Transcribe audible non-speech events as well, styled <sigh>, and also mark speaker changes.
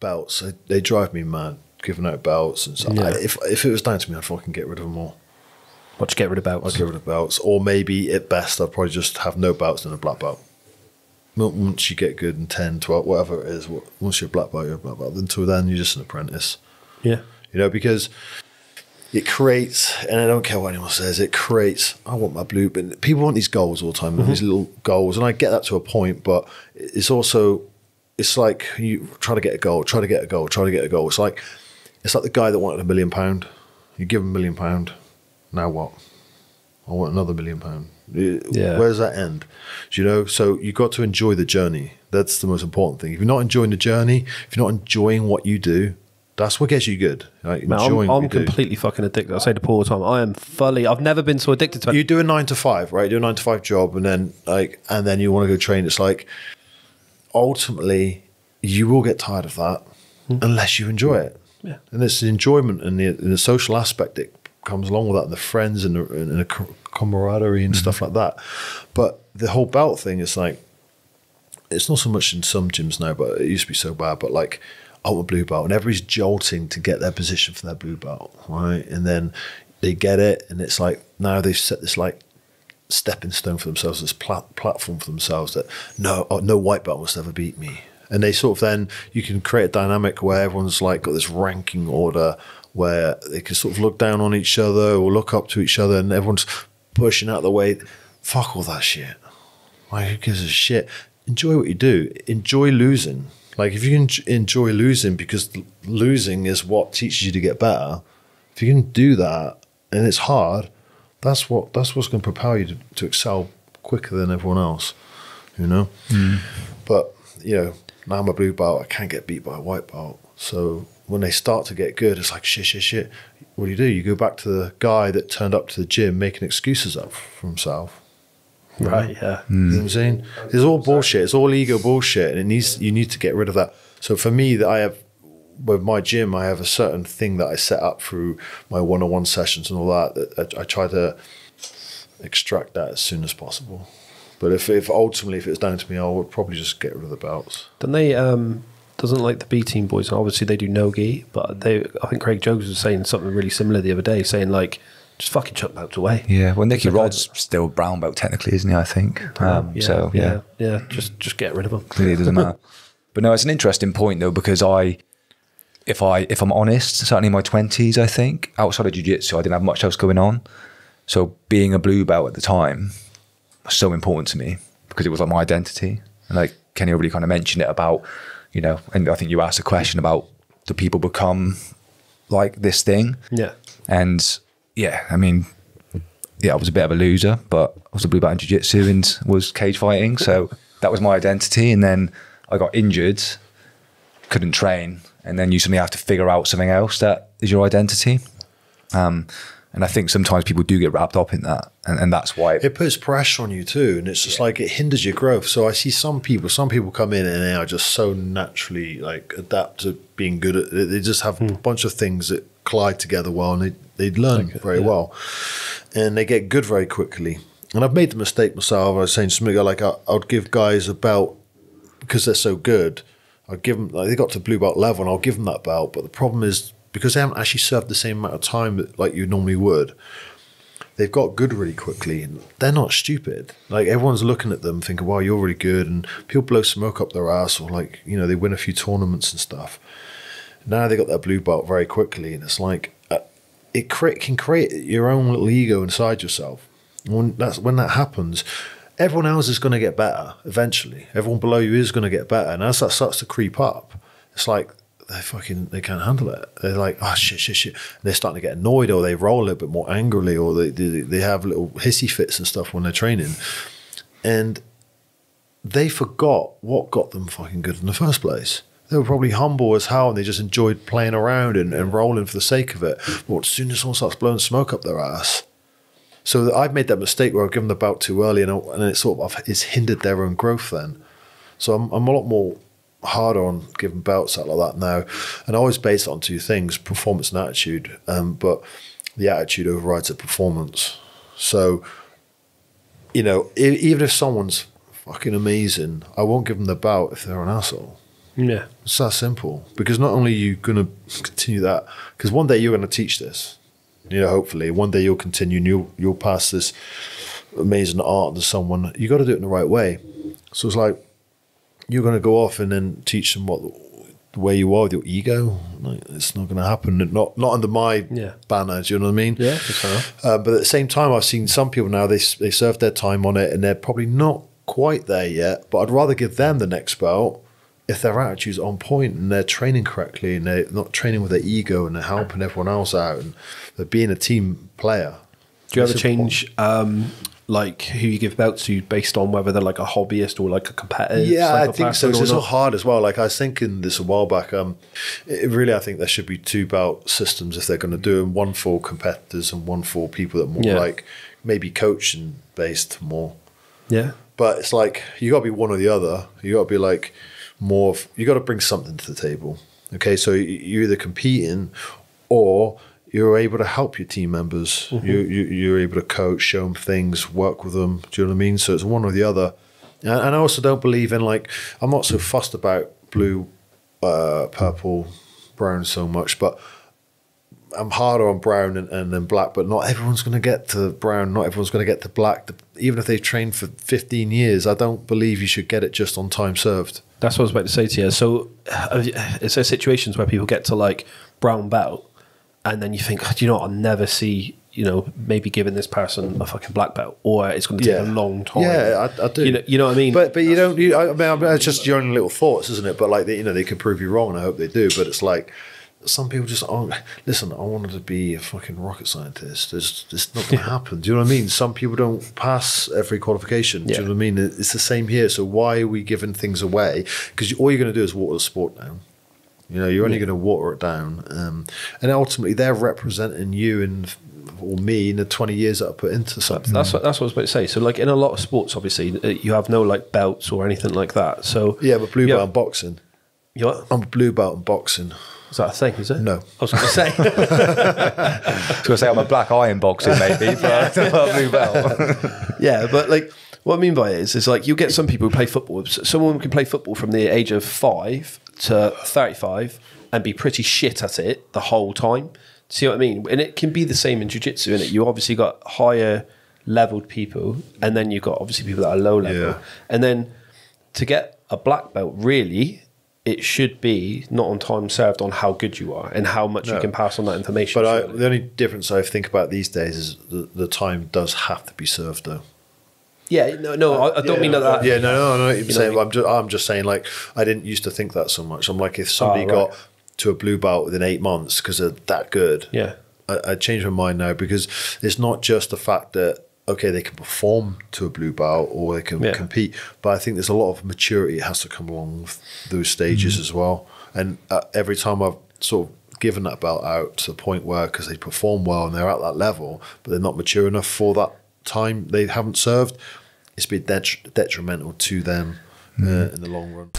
Speaker 1: belts, they, they drive me mad. Giving out belts and stuff.
Speaker 2: Yeah.
Speaker 1: I- if if it was down to me, I'd fucking get rid of them all.
Speaker 2: What to get rid of belts?
Speaker 1: I'd get rid of belts, or maybe at best, I'd probably just have no belts and a black belt. Once you get good in 10, 12, whatever it is, once you're a black belt, you're a black belt. Until then, you're just an apprentice.
Speaker 2: Yeah.
Speaker 1: You know, because it creates, and I don't care what anyone says, it creates, I want my blue, but people want these goals all the time, mm-hmm. these little goals, and I get that to a point, but it's also, it's like you try to get a goal, try to get a goal, try to get a goal. It's like, it's like the guy that wanted a million pound. You give him a million pound, now what? I want another million pound.
Speaker 2: Yeah.
Speaker 1: Where does that end? Do you know? So you got to enjoy the journey. That's the most important thing. If you're not enjoying the journey, if you're not enjoying what you do, that's what gets you good. Like
Speaker 2: Man,
Speaker 1: enjoying
Speaker 2: I'm, I'm
Speaker 1: you do.
Speaker 2: completely fucking addicted. I say to Paul all the time, I am fully. I've never been so addicted to it.
Speaker 1: you do a nine to five, right? You do a nine to five job, and then like, and then you want to go train. It's like ultimately you will get tired of that hmm. unless you enjoy it.
Speaker 2: Yeah.
Speaker 1: and it's the enjoyment and the, and the social aspect that comes along with that, and the friends and the, and the camaraderie and hmm. stuff like that. But the whole belt thing is like, it's not so much in some gyms now, but it used to be so bad. But like, I want a blue belt, and everybody's jolting to get their position for their blue belt, right? And then they get it, and it's like now they've set this like stepping stone for themselves, this plat- platform for themselves that no, oh, no white belt must ever beat me. And they sort of then you can create a dynamic where everyone's like got this ranking order where they can sort of look down on each other or look up to each other, and everyone's pushing out the way. Fuck all that shit. Like, who gives a shit? Enjoy what you do. Enjoy losing. Like, if you can enjoy losing because losing is what teaches you to get better, if you can do that and it's hard, that's what that's what's going to propel you to, to excel quicker than everyone else. You know. Mm. But you know, now I'm a blue belt. I can't get beat by a white belt. So when they start to get good, it's like shit, shit, shit. What do you do? You go back to the guy that turned up to the gym making excuses up for himself.
Speaker 2: Right. Yeah. Mm.
Speaker 1: You know what I'm saying? It's all bullshit. It's all ego bullshit, and it needs you need to get rid of that. So for me, that I have with my gym, I have a certain thing that I set up through my one-on-one sessions and all that. that I, I try to extract that as soon as possible. But if, if ultimately if it's down to me, I would probably just get rid of the belts.
Speaker 2: Don't they? Um, doesn't like the B team boys. Obviously, they do no gi, but they. I think Craig Jones was saying something really similar the other day, saying like, just fucking chuck belts away.
Speaker 3: Yeah, well, Nicky
Speaker 2: It's like-
Speaker 3: Rod's still brown belt technically, isn't he? I think. Um,
Speaker 2: yeah,
Speaker 3: so yeah,
Speaker 2: yeah, yeah. Just just get rid of them.
Speaker 3: clearly doesn't <laughs> matter. But no, it's an interesting point though because I, if I if I'm honest, certainly in my twenties, I think outside of jiu-jitsu, I didn't have much else going on. So being a blue belt at the time was so important to me because it was like my identity. And like Kenny already kind of mentioned it about, you know, and I think you asked a question about do people become like this thing?
Speaker 2: Yeah.
Speaker 3: And yeah, I mean, yeah, I was a bit of a loser, but I was a blue belt in jiu-jitsu and was cage fighting. So that was my identity. And then I got injured, couldn't train. And then you suddenly have to figure out something else that is your identity. Um, and I think sometimes people do get wrapped up in that. And, and that's why
Speaker 1: It puts pressure on you too, and it's just like it hinders your growth. So I see some people, some people come in and they are just so naturally like adapt to being good at it. They just have a bunch of things that collide together well, and they they learn very well, and they get good very quickly. And I've made the mistake myself. I was saying to somebody like I, I would give guys a belt because they're so good. I'd give them like they got to blue belt level, and I'll give them that belt. But the problem is because they haven't actually served the same amount of time like you normally would they've got good really quickly and they're not stupid. Like everyone's looking at them thinking, wow, you're really good. And people blow smoke up their ass or like, you know, they win a few tournaments and stuff. Now they got their blue belt very quickly. And it's like, uh, it cre- can create your own little ego inside yourself. When, that's, when that happens, everyone else is going to get better eventually. Everyone below you is going to get better. And as that starts to creep up, it's like, they fucking they can't handle it. They're like, oh shit, shit, shit. And they're starting to get annoyed, or they roll a little bit more angrily, or they they, they have little hissy fits and stuff when they're training, and they forgot what got them fucking good in the first place. They were probably humble as hell, and they just enjoyed playing around and, and rolling for the sake of it. But as soon as someone starts blowing smoke up their ass, so I've made that mistake where I've given the belt too early, and, I- and it sort of it's hindered their own growth. Then, so I'm I'm a lot more hard on giving belts out like that now, and I always base it on two things: performance and attitude. Um, but the attitude overrides the performance. So, you know, e- even if someone's fucking amazing, I won't give them the belt if they're an asshole.
Speaker 2: Yeah.
Speaker 1: It's that simple. Because not only are you going to continue that, because one day you're going to teach this. You know, hopefully, one day you'll continue and you'll you'll pass this amazing art to someone. You got to do it in the right way. So it's like you're going to go off and then teach them what the way you are with your ego. Like, it's not going to happen. Not not under my
Speaker 2: Yeah.
Speaker 1: banner. Do you know what I mean?
Speaker 2: Yeah, fair.
Speaker 1: Uh, but at the same time, I've seen some people now they they served their time on it and they're probably not quite there yet. But I'd rather give them the next belt if their attitude's on point and they're training correctly and they're not training with their ego and they're helping everyone else out and they're being a team player.
Speaker 2: Do you ever change um, like who you give belts to based on whether they're like a hobbyist or like a competitor?
Speaker 1: Yeah, I think so.
Speaker 2: person
Speaker 1: 'cause
Speaker 2: or
Speaker 1: It's so hard as well. Like I was thinking this a while back. Um, it, really, I think there should be two belt systems if they're going to do them. One for competitors and one for people that are more
Speaker 2: Yeah.
Speaker 1: like maybe coaching based more.
Speaker 2: Yeah.
Speaker 1: But it's like you got to be one or the other. You got to be like more. Of, you got to bring something to the table. Okay, so you're either competing or you're able to help your team members.
Speaker 2: Mm-hmm.
Speaker 1: You, you you're able to coach, show them things, work with them. Do you know what I mean? So it's one or the other. And, and I also don't believe in like I'm not so fussed about blue, uh, purple, brown so much, but I'm harder on brown and, and then black, but not everyone's going to get to brown. Not everyone's going to get to black. The- Even if they've trained for 15 years, I don't believe you should get it just on time served.
Speaker 2: That's what I was about to say to you. So, uh, is there situations where people get to like brown belt, and then you think, oh, do you know, what? I'll never see, you know, maybe giving this person a fucking black belt, or it's going to take
Speaker 1: Yeah.
Speaker 2: a long time.
Speaker 1: Yeah, I, I do.
Speaker 2: You know, you know what I mean?
Speaker 1: But but you don't. You, I mean, I mean, it's just your own little thoughts, isn't it? But like, they, you know, they could prove you wrong, and I hope they do. But it's like some people just aren't. Listen, I wanted to be a fucking rocket scientist. It's it's not going to happen. Do you know what I mean? Some people don't pass every qualification. Do
Speaker 2: Yeah.
Speaker 1: you know what I mean? It's the same here. So why are we giving things away? Because all you're going to do is water the sport down. You know, you're only going to water it down, um, and ultimately they're representing you and or me in the 20 years that I put into something.
Speaker 2: that's what, that's what I was about to say. So, like in a lot of sports, obviously, uh, you have no like belts or anything like that. So,
Speaker 1: yeah, but blue
Speaker 2: Yeah.
Speaker 1: belt in boxing.
Speaker 2: you know,
Speaker 1: I'm blue belt in boxing.
Speaker 2: Is that a thing? Is it?
Speaker 1: No.
Speaker 2: I was going to say. <laughs> <laughs>
Speaker 3: I was going to say I'm a black iron in boxing, maybe, but I'm blue belt.
Speaker 2: Yeah, but like what I mean by it is, is like you get some people who play football. Someone can play football from the age of five to thirty-five and be pretty shit at it the whole time. See what I mean? And it can be the same in jiu-jitsu, innit? You obviously got higher leveled people, and then you've got obviously people that are low level,
Speaker 1: Yeah.
Speaker 2: and then to get a black belt, really. It should be not on time served on how good you are and how much you can pass on that information.
Speaker 1: But I, the only difference I think about these days is the, the time does have to be served, though.
Speaker 2: yeah, no, no, I, I don't mean that. that
Speaker 1: Yeah, no, no, no.
Speaker 2: Know
Speaker 1: saying, I'm just, I'm just saying, like, I didn't used to think that so much. I'm like, if somebody
Speaker 2: Oh, right.
Speaker 1: got to a blue belt within eight months because they're that good,
Speaker 2: Yeah.
Speaker 1: I, I changed my mind now because it's not just the fact that okay they can perform to a blue belt or they can
Speaker 2: Yeah.
Speaker 1: compete, but I think there's a lot of maturity that has to come along with those stages
Speaker 2: Mm-hmm.
Speaker 1: as well. And uh, every time I've sort of given that belt out to the point where because they perform well and they're at that level, but they're not mature enough for that time they haven't served, it's been detri- detrimental to them uh, in the long run.